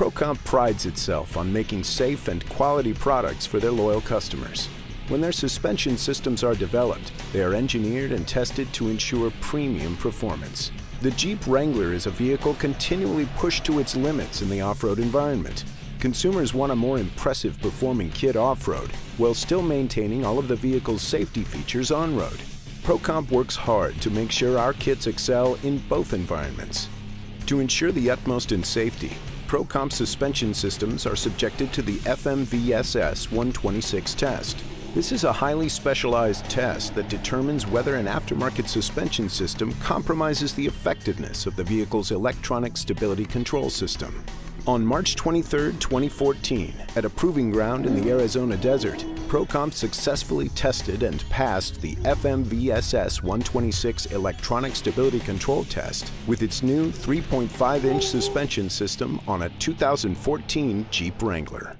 ProComp prides itself on making safe and quality products for their loyal customers. When their suspension systems are developed, they are engineered and tested to ensure premium performance. The Jeep Wrangler is a vehicle continually pushed to its limits in the off-road environment. Consumers want a more impressive performing kit off-road while still maintaining all of the vehicle's safety features on-road. ProComp works hard to make sure our kits excel in both environments. To ensure the utmost in safety, ProComp suspension systems are subjected to the FMVSS 126 test. This is a highly specialized test that determines whether an aftermarket suspension system compromises the effectiveness of the vehicle's electronic stability control system. On March 23, 2014, at a proving ground in the Arizona desert, ProComp successfully tested and passed the FMVSS 126 electronic stability control test with its new 3.5 inch suspension system on a 2014 Jeep Wrangler.